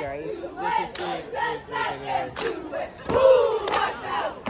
guys. This is the out?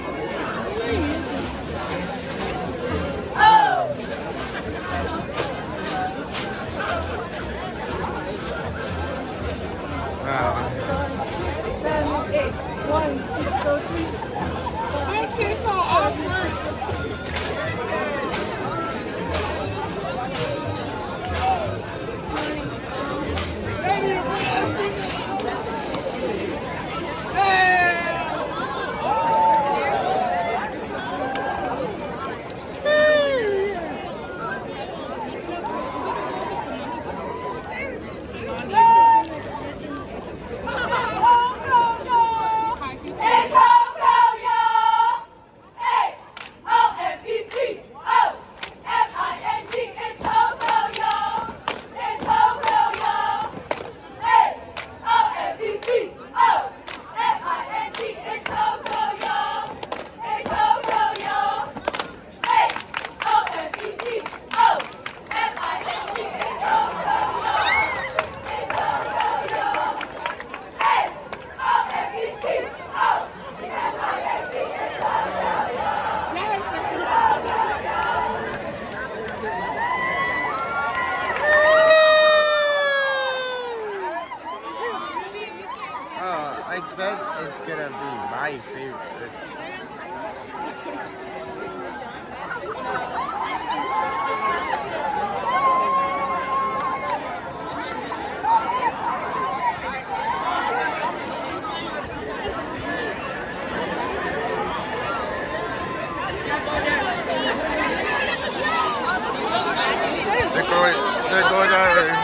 Twitter.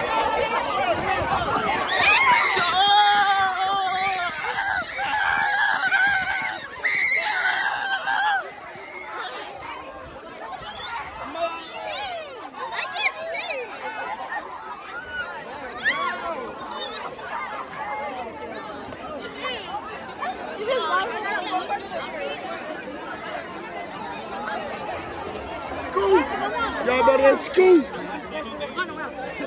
Y'all better scoop on, we're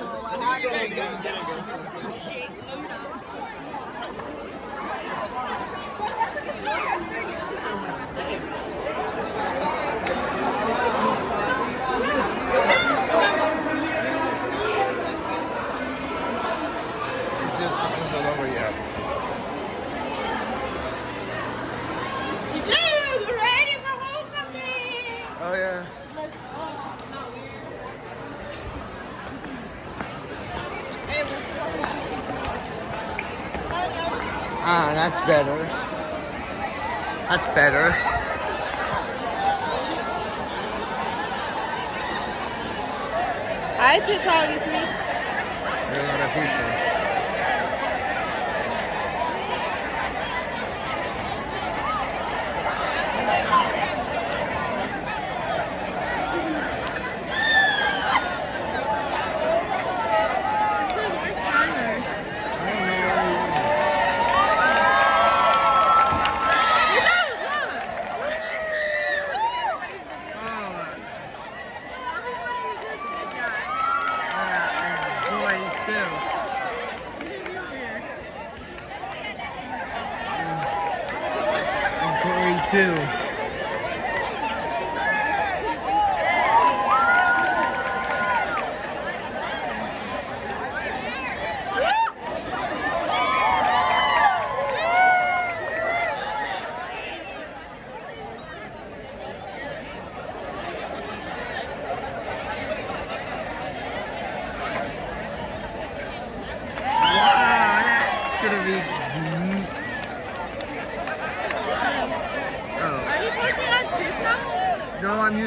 Ah, that's better. That's better. I too tall, me. There are a lot of people.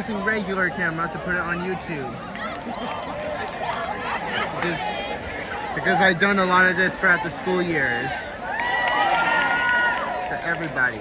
Using regular camera to put it on YouTube. Just because I've done a lot of this throughout the school years. To everybody.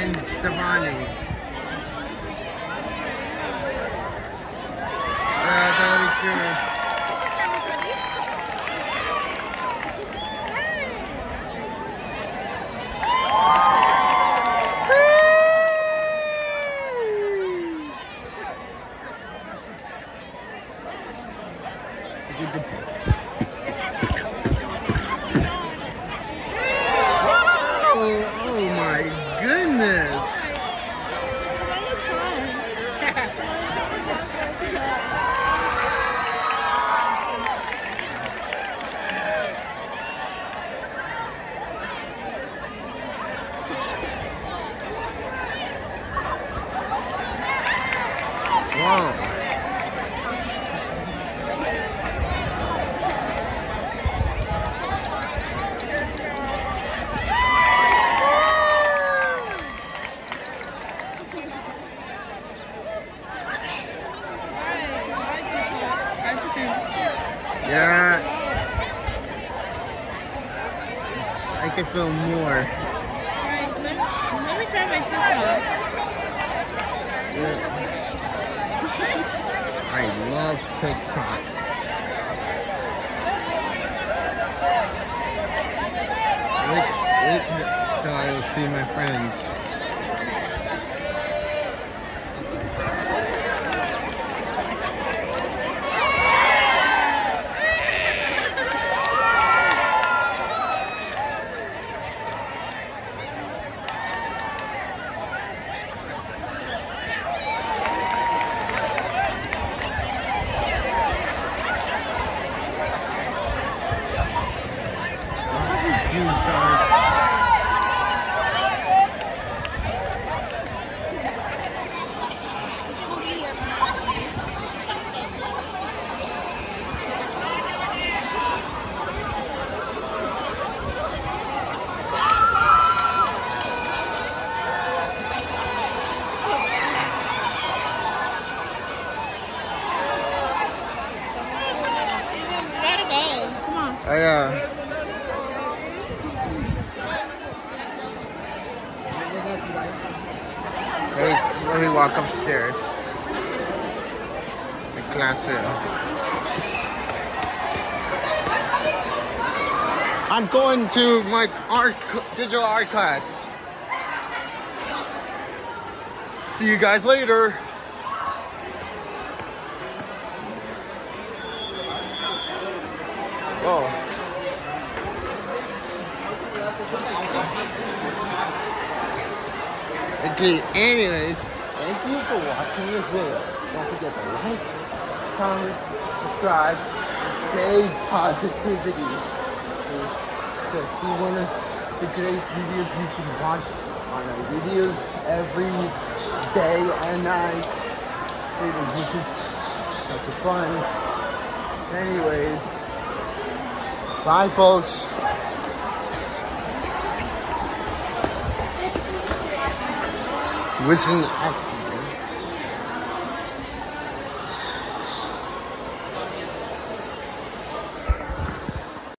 And Devani. Whoa. Yeah. I can feel more. Let me try my shoes on. Yeah. I love TikTok. Wait, wait till I see my friends. You son. You gotta go. Uh... Let me walk upstairs. The classroom. I'm going to my art, digital art class. See you guys later. Oh. Okay, anyways, thank you for watching this video. Don't forget to like, comment, subscribe, stay positivity. So see one of the great videos you can watch on our videos every day and night. Even That's fun. Anyways, bye folks. Wishing